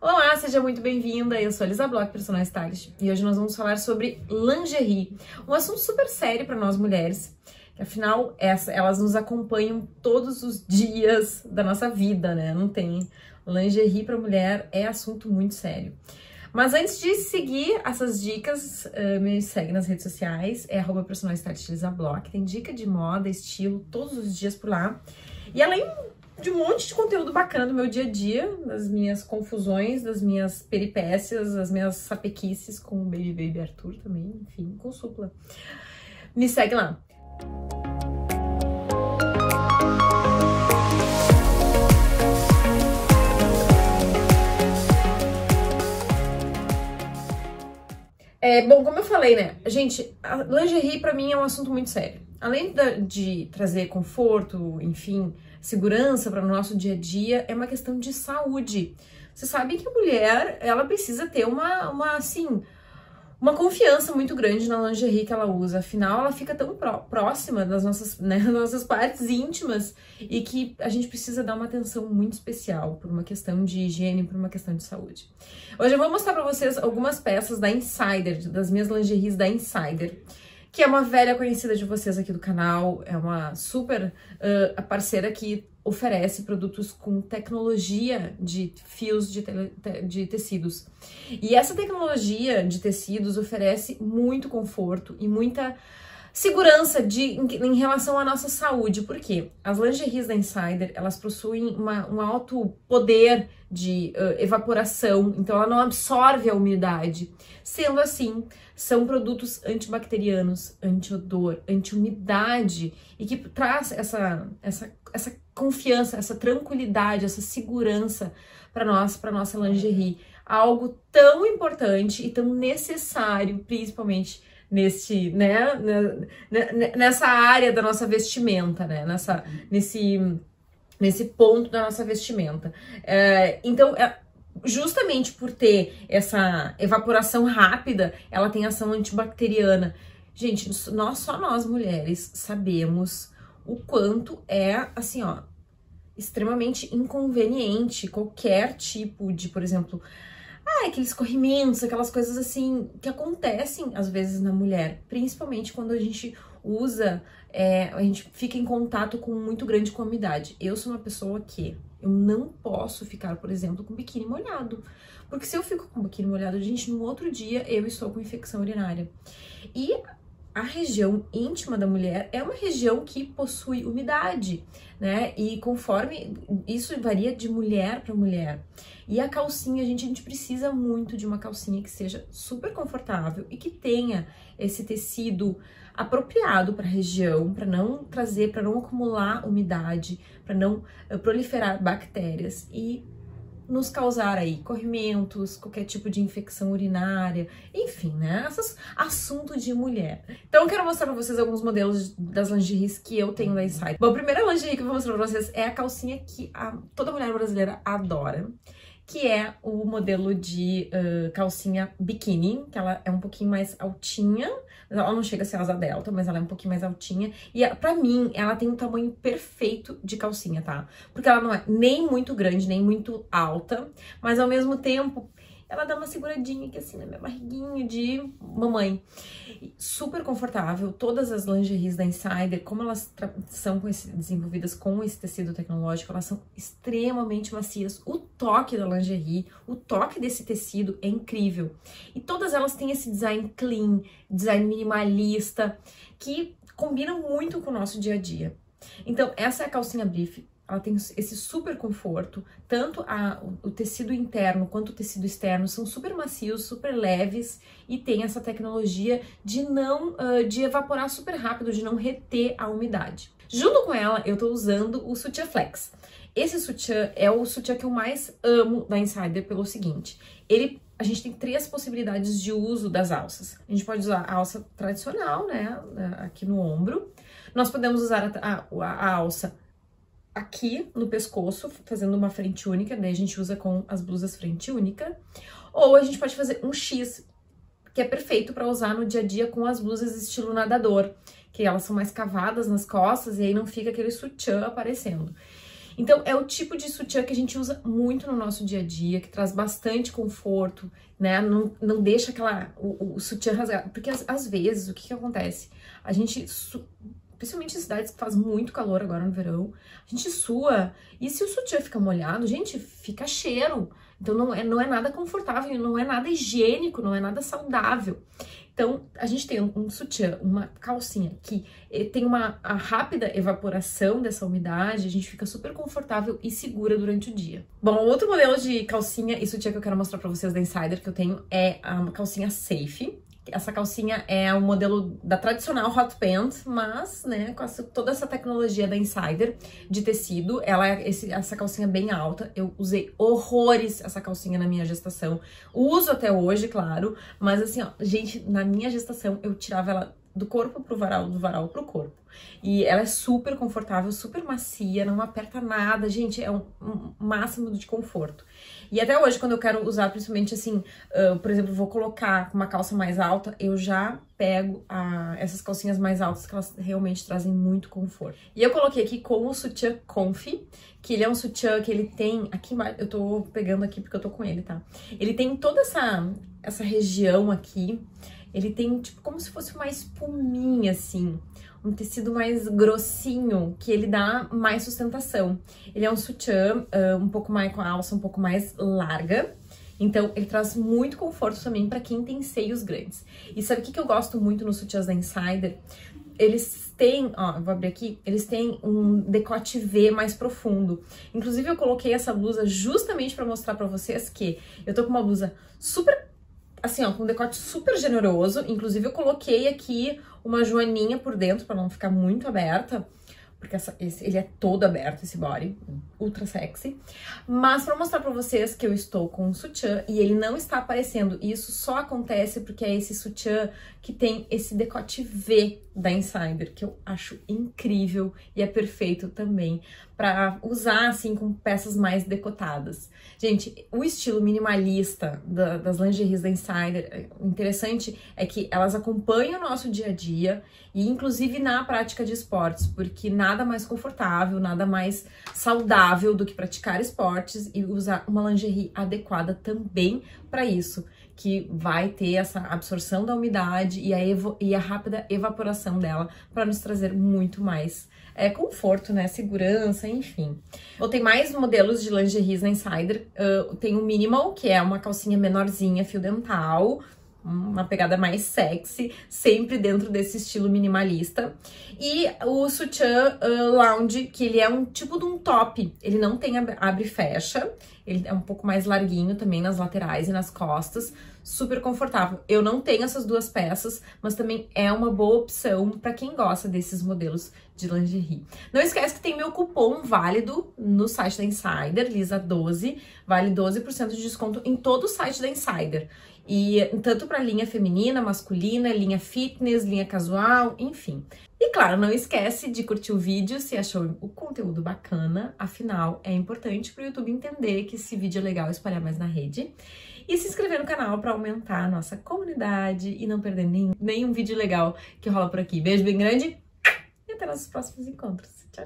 Olá, seja muito bem-vinda. Eu sou a Elisa Bloch, personal stylist, e hoje nós vamos falar sobre lingerie, um assunto super sério para nós mulheres. Afinal, essa, elas nos acompanham todos os dias da nossa vida, né? Não tem lingerie para mulher é assunto muito sério. Mas antes de seguir essas dicas, uh, me segue nas redes sociais, é arroba personal stylist Elisa Bloch. Tem dica de moda, estilo, todos os dias por lá. E além de um monte de conteúdo bacana do meu dia a dia, das minhas confusões, das minhas peripécias, das minhas sapequices com o Baby Baby Arthur também, enfim, com supla. Me segue lá. É, bom, como eu falei, né? Gente, a lingerie pra mim é um assunto muito sério. Além de trazer conforto, enfim, segurança para o nosso dia a dia, é uma questão de saúde. Você sabe que a mulher, ela precisa ter uma, uma assim, uma confiança muito grande na lingerie que ela usa. Afinal, ela fica tão pró próxima das nossas, né, nossas partes íntimas e que a gente precisa dar uma atenção muito especial por uma questão de higiene, por uma questão de saúde. Hoje eu vou mostrar para vocês algumas peças da Insider, das minhas lingeries da Insider que é uma velha conhecida de vocês aqui do canal, é uma super uh, parceira que oferece produtos com tecnologia de fios de, te de tecidos. E essa tecnologia de tecidos oferece muito conforto e muita segurança de, em, em, relação à nossa saúde, porque as lingeries da Insider, elas possuem uma, um alto poder de uh, evaporação, então ela não absorve a umidade. Sendo assim, são produtos antibacterianos, antiodor, anti-umidade e que traz essa, essa, essa confiança, essa tranquilidade, essa segurança para nós, para nossa lingerie. Algo tão importante e tão necessário, principalmente neste, né, nessa área da nossa vestimenta, né, nessa, nesse, nesse ponto da nossa vestimenta. É, então, é, justamente por ter essa evaporação rápida, ela tem ação antibacteriana. Gente, nós só nós mulheres sabemos o quanto é assim, ó, extremamente inconveniente qualquer tipo de, por exemplo, ah, aqueles corrimentos, aquelas coisas assim que acontecem às vezes na mulher, principalmente quando a gente usa, é, a gente fica em contato com muito grande com a umidade. Eu sou uma pessoa que eu não posso ficar, por exemplo, com biquíni molhado. Porque se eu fico com biquíni molhado, gente, no outro dia eu estou com infecção urinária. E a região íntima da mulher é uma região que possui umidade, né? E conforme isso varia de mulher para mulher. E a calcinha, gente, a gente precisa muito de uma calcinha que seja super confortável e que tenha esse tecido apropriado para a região, para não trazer, para não acumular umidade, para não uh, proliferar bactérias e nos causar aí corrimentos, qualquer tipo de infecção urinária, enfim, né? Essas assunto de mulher. Então eu quero mostrar pra vocês alguns modelos das lingeries que eu tenho da Insight. Bom, a primeira lingerie que eu vou mostrar pra vocês é a calcinha que a, toda mulher brasileira adora que é o modelo de uh, calcinha biquíni, que ela é um pouquinho mais altinha, ela não chega a ser asa delta, mas ela é um pouquinho mais altinha, e para mim ela tem um tamanho perfeito de calcinha, tá? Porque ela não é nem muito grande, nem muito alta, mas ao mesmo tempo ela dá uma seguradinha aqui assim na minha barriguinha de mamãe. Super confortável, todas as lingeries da Insider, como elas são desenvolvidas com esse tecido tecnológico, elas são extremamente macias. O toque da lingerie, o toque desse tecido é incrível. E todas elas têm esse design clean, design minimalista, que combinam muito com o nosso dia a dia. Então, essa é a calcinha brief ela tem esse super conforto, tanto a, o, tecido interno quanto o tecido externo são super macios, super leves e tem essa tecnologia de não uh, de evaporar super rápido, de não reter a umidade. Junto com ela, eu tô usando o Sutiã Flex. Esse sutiã é o sutiã que eu mais amo da Insider pelo seguinte, ele a gente tem três possibilidades de uso das alças. A gente pode usar a alça tradicional, né, aqui no ombro. Nós podemos usar a, a, a alça aqui no pescoço, fazendo uma frente única, daí a gente usa com as blusas frente única. Ou a gente pode fazer um X, que é perfeito para usar no dia a dia com as blusas estilo nadador, que elas são mais cavadas nas costas e aí não fica aquele sutiã aparecendo. Então, é o tipo de sutiã que a gente usa muito no nosso dia a dia, que traz bastante conforto, né? Não, não deixa aquela. o, o sutiã rasgado. Porque às, vezes, o que, que acontece? A gente principalmente em cidades que faz muito calor agora no verão, a gente sua. E se o sutiã fica molhado, gente, fica cheiro. Então não é, não é nada confortável, não é nada higiênico, não é nada saudável. Então, a gente tem um, sutiã, uma calcinha que eh, tem uma rápida evaporação dessa umidade, a gente fica super confortável e segura durante o dia. Bom, outro modelo de calcinha e sutiã que eu quero mostrar pra vocês da Insider que eu tenho é a calcinha Safe. Essa calcinha é o modelo da tradicional hot pant, mas, né, com essa, toda essa tecnologia da Insider de tecido, ela é esse, essa calcinha bem alta. Eu usei horrores essa calcinha na minha gestação. Uso até hoje, claro, mas assim, ó, gente, na minha gestação eu tirava ela do corpo pro varal, do varal pro corpo. E ela é super confortável, super macia, não aperta nada, gente, é um, um máximo de conforto. E até hoje, quando eu quero usar, principalmente assim, uh, por exemplo, vou colocar uma calça mais alta, eu já pego a, essas calcinhas mais altas que elas realmente trazem muito conforto. E eu coloquei aqui com o sutiã Comfy, que ele é um sutiã que ele tem aqui eu tô pegando aqui porque eu tô com ele, tá? Ele tem toda essa essa região aqui, ele tem tipo como se fosse uma espuminha assim um tecido mais grossinho, que ele dá mais sustentação. Ele é um sutiã uh, um pouco mais com a alça um pouco mais larga. Então, ele traz muito conforto também para quem tem seios grandes. E sabe o que, que eu gosto muito nos sutiãs da Insider? Eles têm, ó, vou abrir aqui, eles têm um decote V mais profundo. Inclusive, eu coloquei essa blusa justamente para mostrar para vocês que eu tô com uma blusa super assim, ó, com um decote super generoso. Inclusive, eu coloquei aqui uma joaninha por dentro para não ficar muito aberta. Porque essa, esse, ele é todo aberto, esse body, ultra sexy. Mas para mostrar para vocês que eu estou com um sutiã e ele não está aparecendo, e isso só acontece porque é esse sutiã que tem esse decote V da Insider, que eu acho incrível e é perfeito também para usar assim com peças mais decotadas. Gente, o estilo minimalista da, das lingeries da Insider, interessante é que elas acompanham o nosso dia a dia e inclusive na prática de esportes, porque nada mais confortável, nada mais saudável do que praticar esportes e usar uma lingerie adequada também para isso que vai ter essa absorção da umidade e a, e a rápida evaporação dela para nos trazer muito mais é, conforto, né? Segurança, enfim. Tem mais modelos de lingeries na Insider. Uh, tem o Minimal, que é uma calcinha menorzinha, fio dental, uma pegada mais sexy, sempre dentro desse estilo minimalista. E o sutiã uh, lounge, que ele é um tipo de um top, ele não tem abre e fecha, ele é um pouco mais larguinho também nas laterais e nas costas, super confortável. Eu não tenho essas duas peças, mas também é uma boa opção para quem gosta desses modelos de lingerie. Não esquece que tem meu cupom válido no site da Insider, Lisa12, vale 12% de desconto em todo o site da Insider. E tanto para linha feminina, masculina, linha fitness, linha casual, enfim. E claro, não esquece de curtir o vídeo se achou o conteúdo bacana, afinal é importante para o YouTube entender que esse vídeo é legal espalhar mais na rede. E se inscrever no canal para aumentar a nossa comunidade e não perder nenhum, nenhum vídeo legal que rola por aqui. Beijo bem grande e até nossos próximos encontros. Tchau!